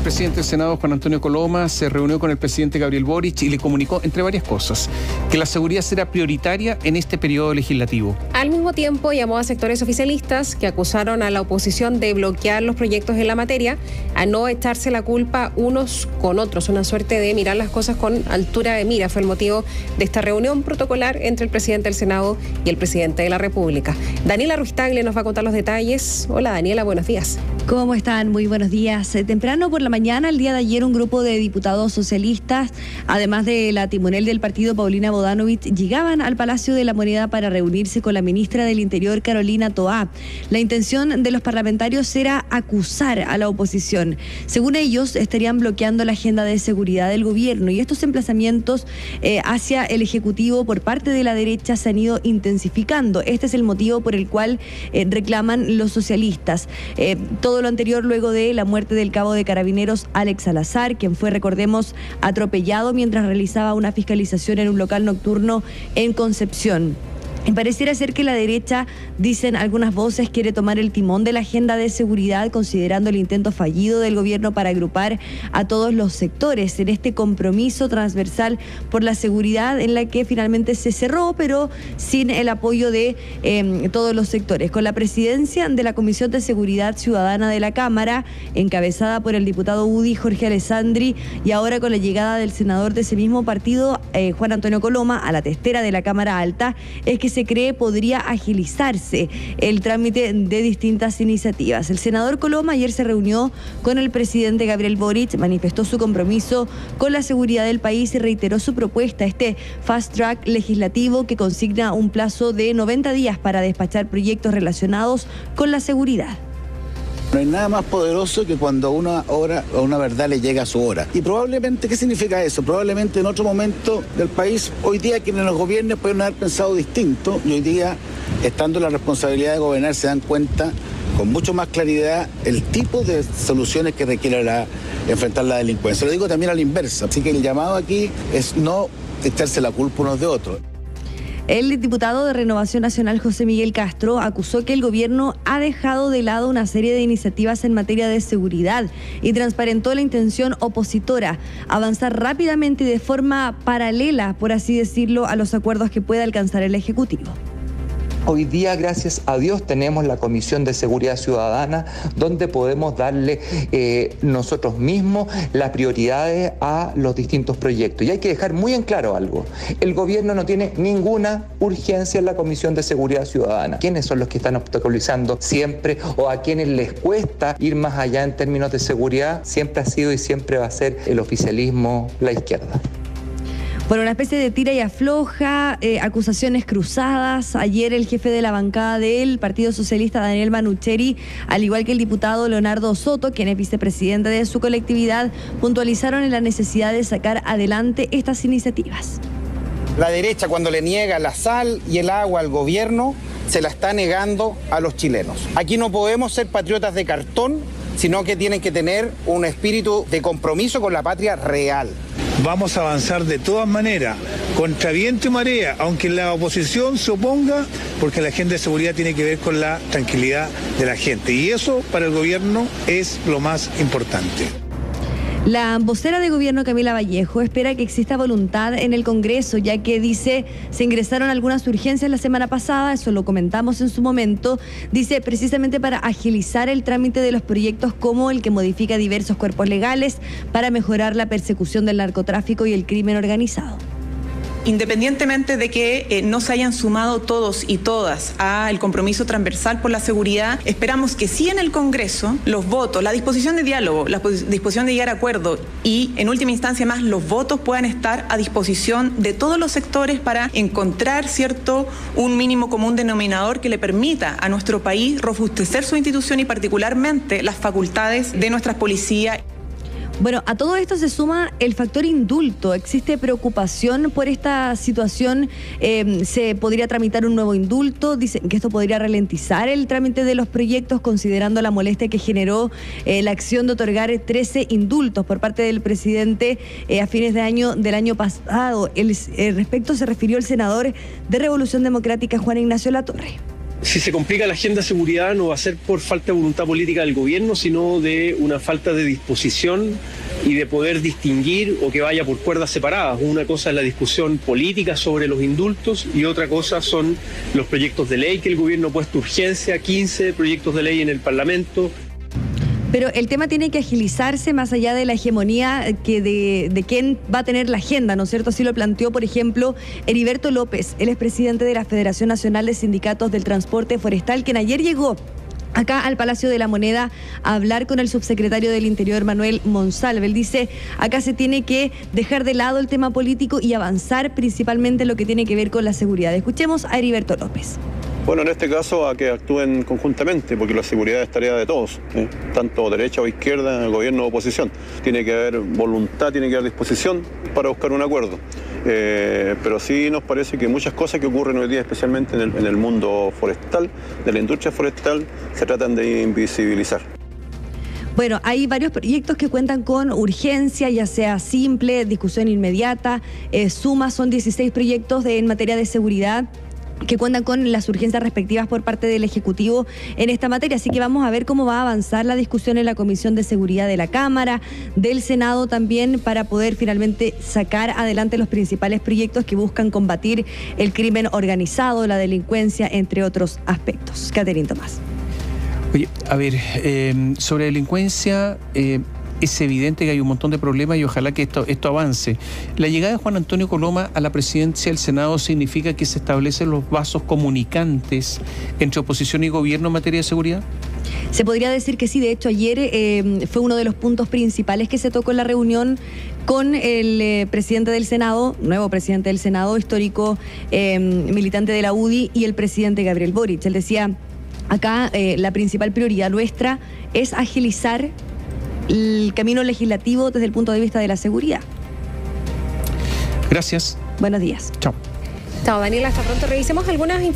El presidente del Senado, Juan Antonio Coloma, se reunió con el presidente Gabriel Boric y le comunicó, entre varias cosas, que la seguridad será prioritaria en este periodo legislativo. Al mismo tiempo, llamó a sectores oficialistas que acusaron a la oposición de bloquear los proyectos en la materia, a no echarse la culpa unos con otros, una suerte de mirar las cosas con altura de mira. Fue el motivo de esta reunión protocolar entre el presidente del Senado y el presidente de la República. Daniela Ruistagle nos va a contar los detalles. Hola Daniela, buenos días. ¿Cómo están? Muy buenos días. Eh, temprano por la mañana, el día de ayer, un grupo de diputados socialistas, además de la timonel del partido Paulina Bodanovich, llegaban al Palacio de la Moneda para reunirse con la ministra del Interior, Carolina Toá. La intención de los parlamentarios era acusar a la oposición. Según ellos, estarían bloqueando la agenda de seguridad del gobierno y estos emplazamientos eh, hacia el Ejecutivo por parte de la derecha se han ido intensificando. Este es el motivo por el cual eh, reclaman los socialistas. todo lo anterior luego de la muerte del cabo de carabineros Alex Salazar, quien fue, recordemos, atropellado mientras realizaba una fiscalización en un local nocturno en Concepción. Pareciera ser que la derecha, dicen algunas voces, quiere tomar el timón de la agenda de seguridad, considerando el intento fallido del gobierno para agrupar a todos los sectores en este compromiso transversal por la seguridad en la que finalmente se cerró, pero sin el apoyo de em, todos los sectores. Con la presidencia de la Comisión de Seguridad Ciudadana de la Cámara, encabezada por el diputado UDI Jorge Alessandri, y ahora con la llegada del senador de ese mismo partido, eh, Juan Antonio Coloma, a la testera de la Cámara Alta, es que se cree podría agilizarse el trámite de distintas iniciativas. El senador Coloma ayer se reunió con el presidente Gabriel Boric, manifestó su compromiso con la seguridad del país y reiteró su propuesta, este fast track legislativo que consigna un plazo de 90 días para despachar proyectos relacionados con la seguridad. No hay nada más poderoso que cuando una hora o una verdad le llega a su hora. Y probablemente, ¿qué significa eso? Probablemente en otro momento del país, hoy día quienes los gobiernos pueden haber pensado distinto y hoy día, estando la responsabilidad de gobernar, se dan cuenta con mucho más claridad el tipo de soluciones que requiere la, enfrentar la delincuencia. Lo digo también a la inversa. Así que el llamado aquí es no echarse la culpa unos de otros. El diputado de Renovación Nacional José Miguel Castro acusó que el gobierno ha dejado de lado una serie de iniciativas en materia de seguridad y transparentó la intención opositora, avanzar rápidamente y de forma paralela, por así decirlo, a los acuerdos que pueda alcanzar el Ejecutivo. Hoy día, gracias a Dios, tenemos la Comisión de Seguridad Ciudadana, donde podemos darle eh, nosotros mismos las prioridades a los distintos proyectos. Y hay que dejar muy en claro algo. El gobierno no tiene ninguna urgencia en la Comisión de Seguridad Ciudadana. ¿Quiénes son los que están obstaculizando siempre o a quienes les cuesta ir más allá en términos de seguridad? Siempre ha sido y siempre va a ser el oficialismo, la izquierda. Bueno, una especie de tira y afloja, eh, acusaciones cruzadas. Ayer el jefe de la bancada del Partido Socialista, Daniel Manucheri, al igual que el diputado Leonardo Soto, quien es vicepresidente de su colectividad, puntualizaron en la necesidad de sacar adelante estas iniciativas. La derecha cuando le niega la sal y el agua al gobierno, se la está negando a los chilenos. Aquí no podemos ser patriotas de cartón, sino que tienen que tener un espíritu de compromiso con la patria real vamos a avanzar de todas maneras, contra viento y marea, aunque la oposición se oponga, porque la agenda de seguridad tiene que ver con la tranquilidad de la gente. Y eso para el gobierno es lo más importante. La vocera de gobierno Camila Vallejo espera que exista voluntad en el Congreso, ya que dice se ingresaron algunas urgencias la semana pasada, eso lo comentamos en su momento, dice precisamente para agilizar el trámite de los proyectos como el que modifica diversos cuerpos legales para mejorar la persecución del narcotráfico y el crimen organizado independientemente de que eh, no se hayan sumado todos y todas al compromiso transversal por la seguridad, esperamos que sí en el Congreso los votos, la disposición de diálogo, la disposición de llegar a acuerdo y en última instancia más los votos puedan estar a disposición de todos los sectores para encontrar cierto un mínimo común denominador que le permita a nuestro país robustecer su institución y particularmente las facultades de nuestras policías. Bueno, a todo esto se suma el factor indulto. Existe preocupación por esta situación. Em, se podría tramitar un nuevo indulto. Dicen que esto podría ralentizar el trámite de los proyectos, considerando la molestia que generó eh, la acción de otorgar 13 indultos por parte del presidente eh, a fines de año del año pasado. El, respecto se refirió el senador de Revolución Democrática, Juan Ignacio Latorre. Si se complica la agenda de seguridad no va a ser por falta de voluntad política del gobierno, sino de una falta de disposición y de poder distinguir o que vaya por cuerdas separadas. Una cosa es la discusión política sobre los indultos y otra cosa son los proyectos de ley que el gobierno ha puesto urgencia, 15 proyectos de ley en el Parlamento. Pero el tema tiene que agilizarse más allá de la hegemonía que de, quién va a tener la agenda, ¿no es cierto? Así lo planteó, por ejemplo, Heriberto López, él es presidente de la Federación Nacional de Sindicatos del Transporte Forestal, quien ayer llegó acá al Palacio de la Moneda a hablar con el subsecretario del Interior, Manuel Monsalve. Él dice, acá se tiene que dejar de lado el tema político y avanzar principalmente en lo que tiene que ver con la seguridad. Escuchemos a Heriberto López. Bueno, en este caso a que actúen conjuntamente, porque la seguridad es tarea de todos, ¿eh? tanto derecha o izquierda, gobierno o oposición. Tiene que haber voluntad, tiene que haber disposición para buscar un acuerdo. Eh, pero sí nos parece que muchas cosas que ocurren hoy día, especialmente en el, mundo forestal, de la industria forestal, se tratan de invisibilizar. Bueno, hay varios proyectos que cuentan con urgencia, ya sea simple, discusión inmediata, eh, suma, son 16 proyectos en materia de seguridad que cuentan con las urgencias respectivas por parte del Ejecutivo en esta materia. Así que vamos a ver cómo va a avanzar la discusión en la Comisión de Seguridad de la Cámara, del Senado también, para poder finalmente sacar adelante los principales proyectos que buscan combatir el crimen organizado, la delincuencia, entre otros aspectos. Caterín Tomás. Oye, a ver, eh, sobre delincuencia... Eh, es evidente que hay un montón de problemas y ojalá que esto, avance. La llegada de Juan Antonio Coloma a la presidencia del Senado significa que se establecen los vasos comunicantes entre oposición y gobierno en materia de seguridad. Se podría decir que sí, de hecho ayer eh, fue uno de los puntos principales que se tocó en la reunión con el eh, presidente del Senado, nuevo presidente del Senado, histórico eh, militante de la UDI, y el presidente Gabriel Boric. Él decía, acá la principal prioridad nuestra es agilizar el camino legislativo desde el punto de vista de la seguridad. Gracias. Buenos días. Chao. Chao, Daniela. Hasta pronto. Revisemos algunas